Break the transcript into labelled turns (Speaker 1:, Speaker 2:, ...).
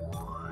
Speaker 1: Yeah.